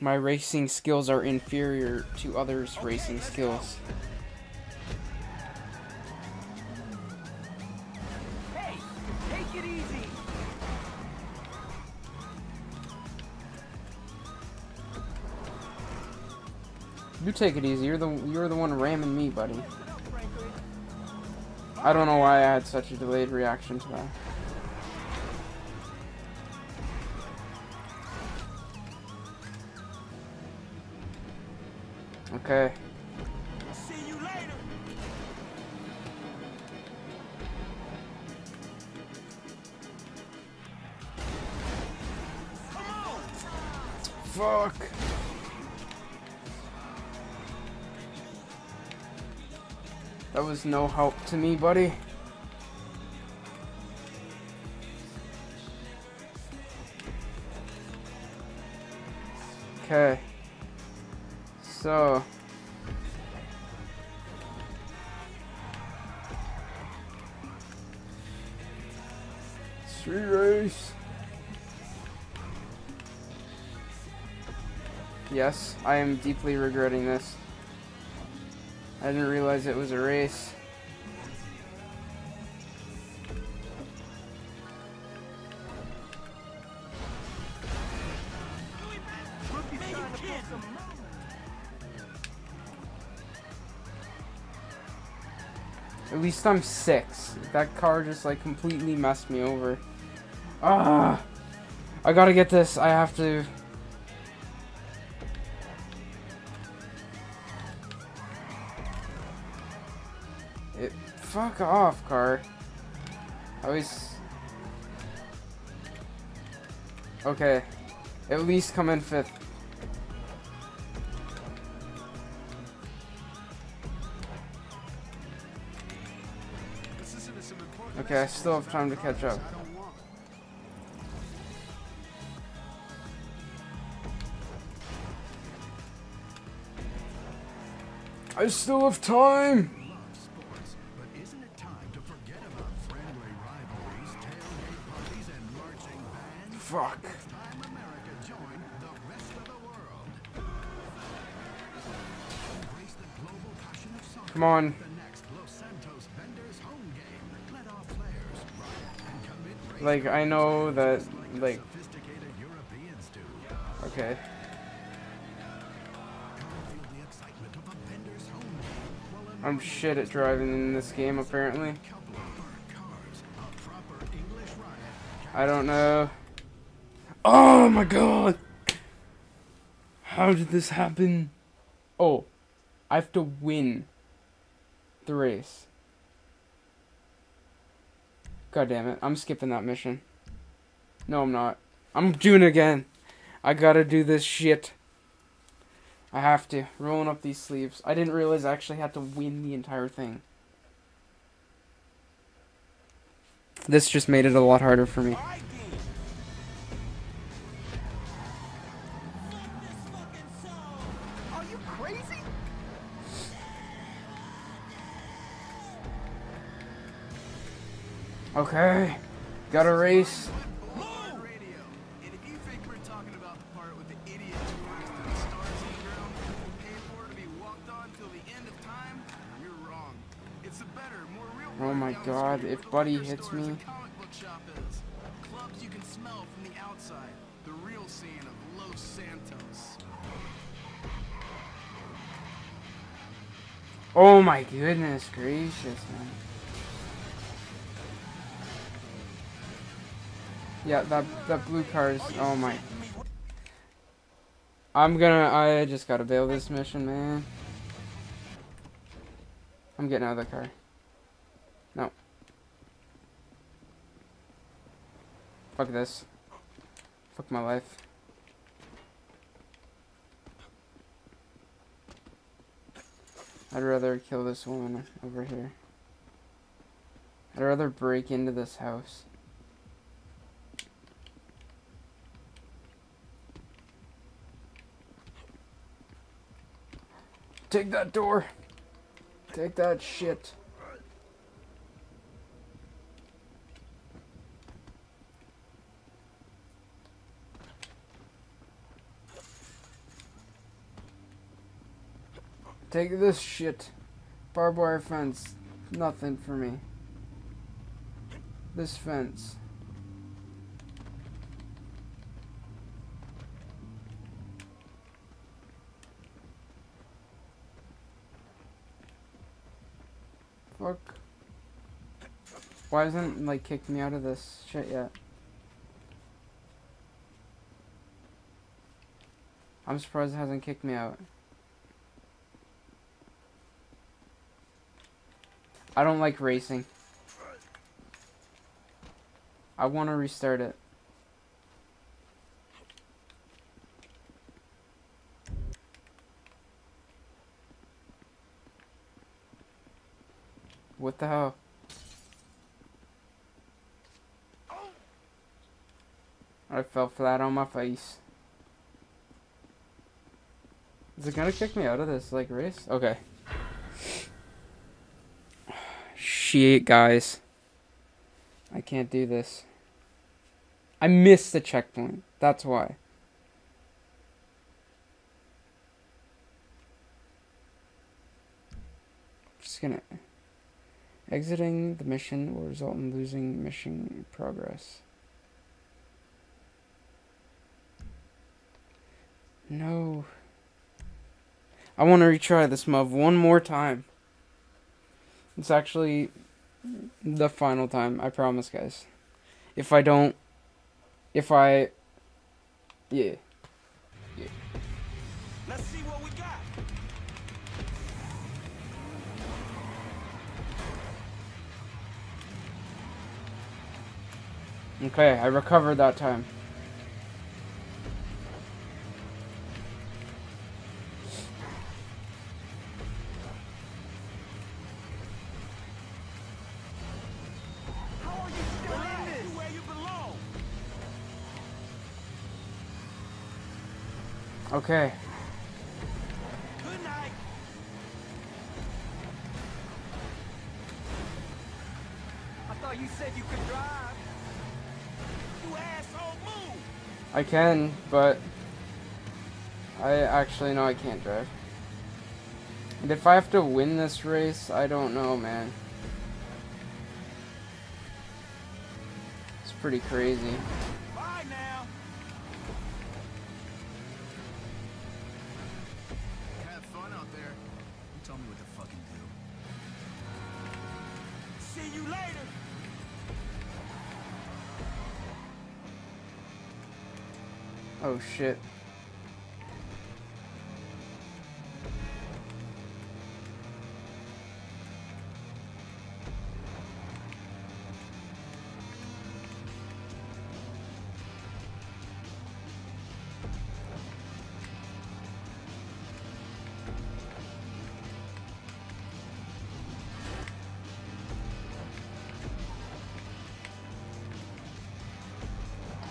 My racing skills are inferior to others' racing skills. Hey, take it easy. You take it easy. You're the you're the one ramming me, buddy. I don't know why I had such a delayed reaction to that. Okay. See you later. Fuck. That was no help to me, buddy. Okay. So. Street race. Yes, I am deeply regretting this. I didn't realize it was a race. Least I'm six. That car just like completely messed me over. Ah, I gotta get this. I have to. It. Fuck off, car. I always. Okay. At least come in fifth. Okay, I still have time to catch up. I still have time! sports, but isn't Like, I know that, like, okay. I'm shit at driving in this game, apparently. I don't know. Oh my god! How did this happen? Oh, I have to win the race. God damn it. I'm skipping that mission. No, I'm not. I'm doing it again. I gotta do this shit. I have to. Rolling up these sleeves. I didn't realize I actually had to win the entire thing. This just made it a lot harder for me. A better, more race. Oh my God, if Buddy hits me-. Clubs you can smell from the outside. The real scene of Los Santos. Oh my goodness gracious, man. Yeah, that that blue car is. Oh my. I'm gonna. I just gotta bail this mission, man. I'm getting out of the car. No. Fuck this. Fuck my life. I'd rather kill this woman over here. I'd rather break into this house. Take that door. Take that shit. Take this shit. Barbed wire fence. Nothing for me. This fence. Why hasn't it, like kicked me out of this shit yet? I'm surprised it hasn't kicked me out. I don't like racing. I want to restart it. What the hell? I fell flat on my face. Is it gonna kick me out of this, like, race? Okay. Shit, guys. I can't do this. I missed the checkpoint. That's why. I'm Just gonna. Exiting the mission will result in losing mission progress. No. I want to retry this move one more time. It's actually the final time, I promise, guys. If I don't. If I. Yeah. Let's see what we got. Okay, I recovered that time. Okay. Good night. I thought you said you could drive. I can, but. I actually know I can't drive. And if I have to win this race, I don't know, man. It's pretty crazy. Oh shit.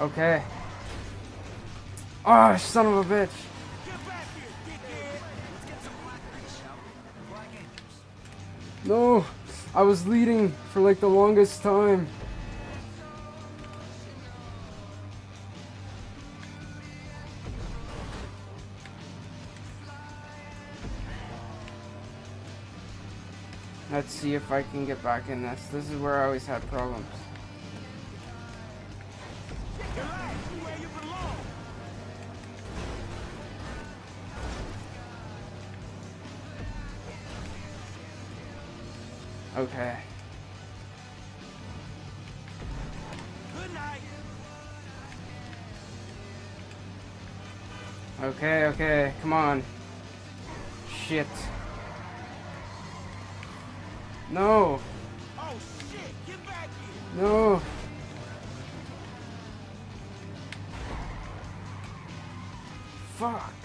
Okay. Oh, son of a bitch. No, I was leading for like the longest time. Let's see if I can get back in this. This is where I always had problems. Okay. Okay, okay, come on. Shit. No, Oh shit. Get back here. no. Fuck.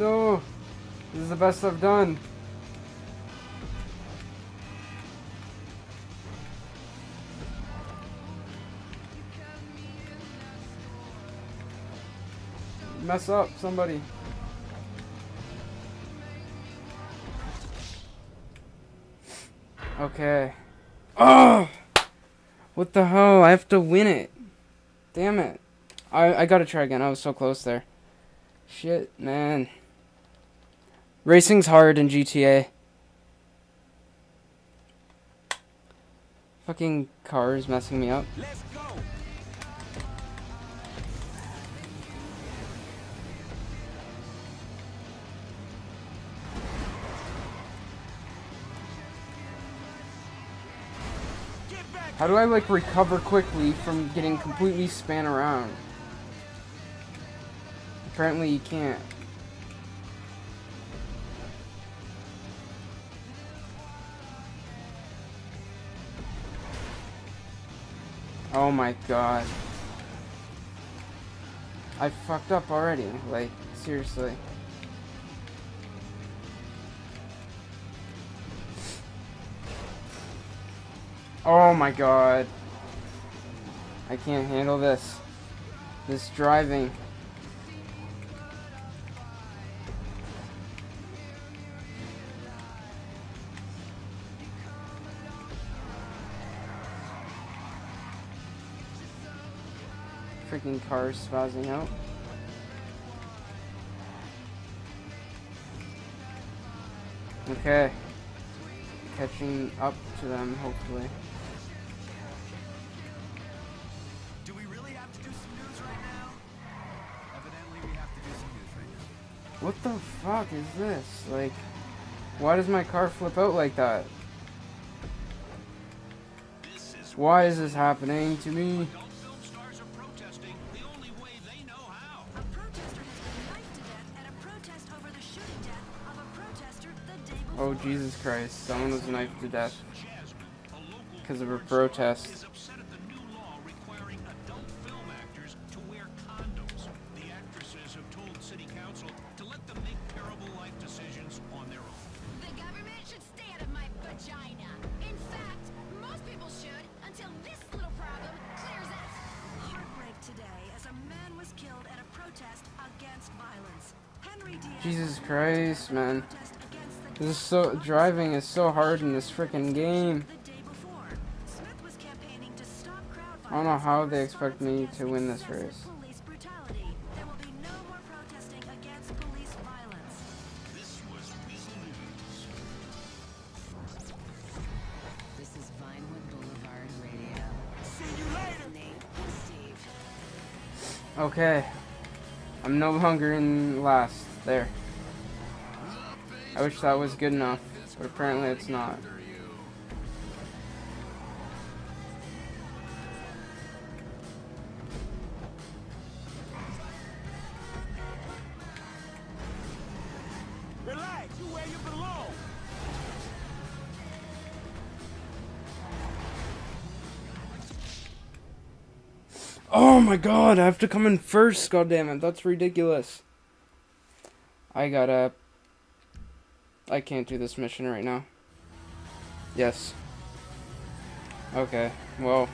No. This is the best I've done. Mess up, somebody. Okay. Oh! What the hell? I have to win it. Damn it. I I gotta try again. I was so close there. Shit, man. Racing's hard in GTA. Fucking cars messing me up. Let's go. Get back How do I like recover quickly from getting completely span around? Apparently you can't. Oh my god. I fucked up already, like, seriously. Oh my god. I can't handle this. This driving. Freaking cars spazzing out. Okay. Catching up to them, hopefully. Do we really have to do some news right now? Evidently, we have to do some news right now. What the fuck is this? Like, why does my car flip out like that? Why is this happening to me? Oh, Jesus Christ. Someone was knifed to death because of a protest. is upset at the new law requiring adult film actors to wear condoms. The actresses have told city council to let them make terrible life decisions on their own. The government should stay out my vagina. In fact, most people should until this little problem clears up. Heartbreak today as a man was killed at a protest against violence. Henry Diaz Jesus Christ, killed at a man. This is so driving is so hard in this freaking game. I don't know how they expect me to win this race. Okay. I'm no longer in last. There. I wish that was good enough, but apparently it's not. Relax. You where you belong. Oh my god, I have to come in first, God damn it, that's ridiculous. I gotta... I can't do this mission right now. Yes. Okay, well,